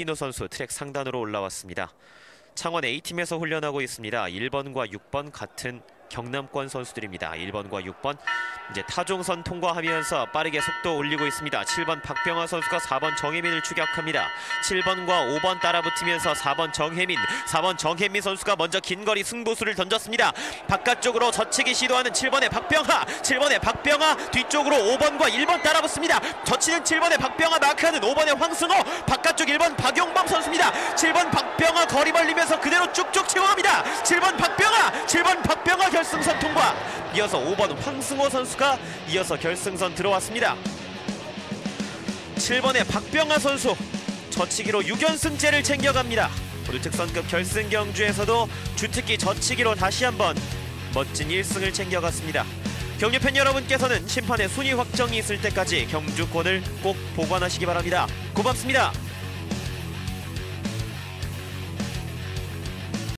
이노 선수 트랙 상단으로 올라왔습니다. 창원 A팀에서 훈련하고 있습니다. 1번과 6번 같은 경남권 선수들입니다. 1번과 6번 이제 타종선 통과하면서 빠르게 속도 올리고 있습니다. 7번 박병화 선수가 4번 정혜민을 추격합니다. 7번과 5번 따라붙으면서 4번 정혜민, 4번 정혜민 선수가 먼저 긴 거리 승부수를 던졌습니다. 바깥쪽으로 젖히기 시도하는 7번의 박병하, 7번의 박병하 뒤쪽으로 5번과 1번 따라붙습니다. 젖히는 7번의 박병하 마크하는 5번의 황승호, 바깥쪽 1번 박용범 선수입니다. 7번 박병하 거리 벌리면서 그대로 쭉쭉 채워갑니다. 7번 박병하, 7번 박병하 결승선 통과. 이어서 5번 황승호 선수가 이어서 결승선 들어왔습니다. 7번의 박병하 선수 저치기로 6연승째를 챙겨갑니다. 오늘 특선급 결승 경주에서도 주특기 저치기로 다시 한번 멋진 1승을 챙겨갔습니다. 경유팬 여러분께서는 심판의 순위 확정이 있을 때까지 경주권을 꼭 보관하시기 바랍니다. 고맙습니다.